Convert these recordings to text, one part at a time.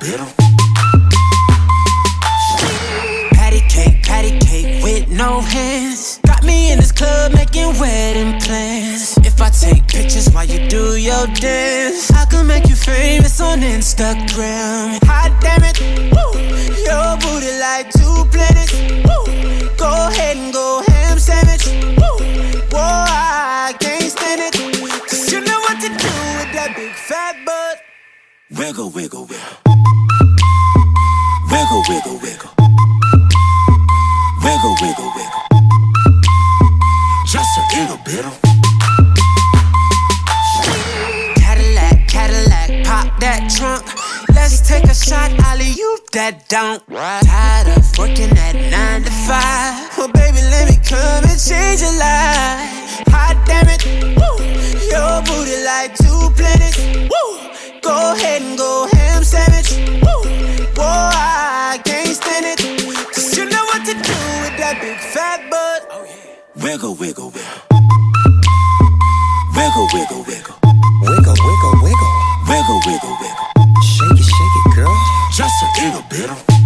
Just a little bit of. Patty cake, patty cake with no hands. Got me in this club making wedding plans. If I take pictures while you do your dance, I can make you famous on Instagram. Hot damn it, woo. Your booty like two planets. Woo. Go ahead and go ham sandwich. Woo. Whoa, I can't stand it. Cause you know what to do with that big fat. Wiggle, wiggle, wiggle. Wiggle, wiggle, wiggle. Wiggle, wiggle, wiggle. Just a little bit of. Cadillac, Cadillac, pop that trunk. Let's take a shot, Ollie, you that don't. Tired of working at nine to five. Well, baby, let me come and change your life. That big fat butt. Oh, wiggle, wiggle, wiggle. Wiggle, wiggle, wiggle. Wiggle, wiggle, wiggle. Wiggle, wiggle, wiggle. Shake it, shake it, girl. Just a little bit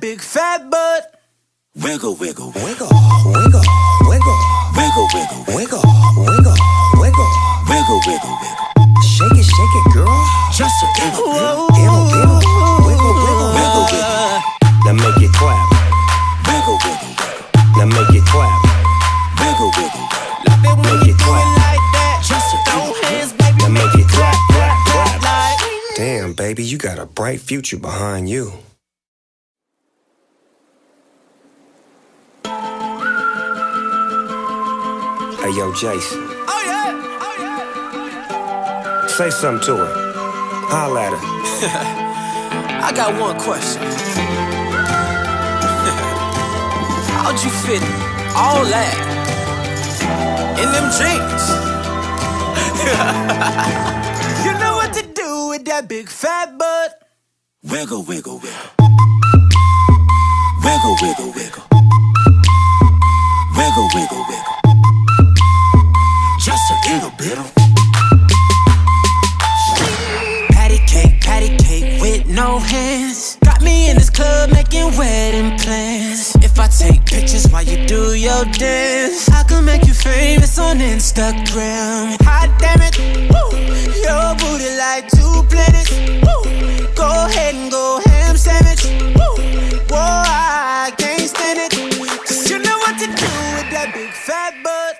big fat butt. Wiggle, wiggle, wiggle, Wiggle, wiggle, wiggle, wiggle, wiggle, wiggle, wiggle, wiggle. wiggle, wiggle, wiggle. Shake it, shake it, girl. Just a little bit. Damn, baby, you got a bright future behind you. Hey, yo, Jason. Oh yeah, oh yeah. Say something to her. Holla at her. I got one question. How'd you fit all that in them jeans? with that big fat butt. Wiggle, wiggle, wiggle. Wiggle, wiggle, wiggle. Wiggle, wiggle, wiggle. Just a little bit of. Patty cake, patty cake with no hands. Got me in this club making wedding plans. If I take pictures while you do your dance, I can make you famous on Instagram. Hot damn it, woo. Your booty like two planets. Woo. Go ahead and go ham sandwich. Woo. Whoa, I can't stand it. Cause you know what to do with that big fat butt.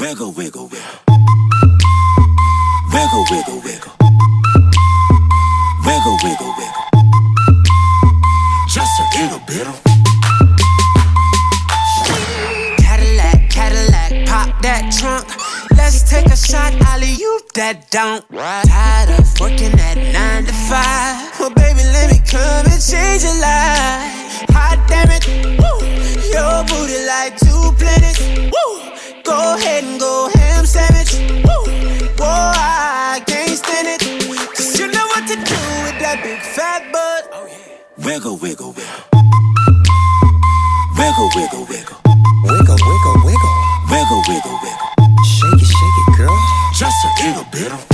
Wiggle, wiggle, wiggle. Wiggle, wiggle, wiggle. Wiggle, wiggle, wiggle. Just a little bit of. Cadillac, Cadillac, pop that trunk. Let's take a shot, Ollie, you that don't. Tired of change your life. Hot damn it, woo. Your booty like two planets, woo. Go ahead and go ham sandwich, woo. Whoa, I can't stand it. Cause you know what to do with that big fat butt. Oh, wiggle, wiggle, wiggle. Wiggle, wiggle, wiggle. Wiggle, wiggle, wiggle. Wiggle, wiggle, wiggle. Shake it, shake it, girl. Wiggle, wiggle, wiggle,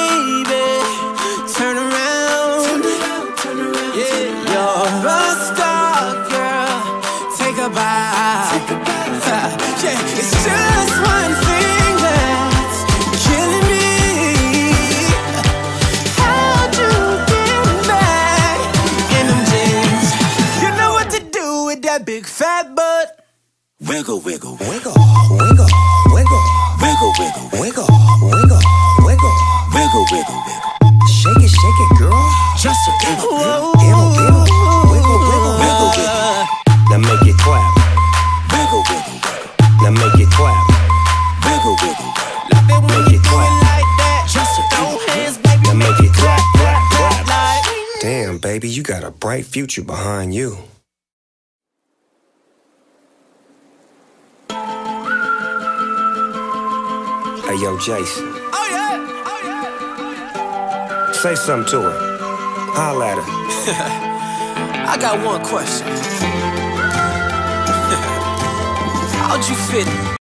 Take a yeah, it's just one thing that's killing me. How'd you get back in them jeans? You know what to do with that big fat butt. Wiggle, wiggle, wiggle, wiggle, wiggle, wiggle, wiggle, wiggle, wiggle, wiggle, baby, you got a bright future behind you. Hey, yo, Jason, Oh yeah, oh yeah. say something to her. Holla at her. I got one question. How'd you fit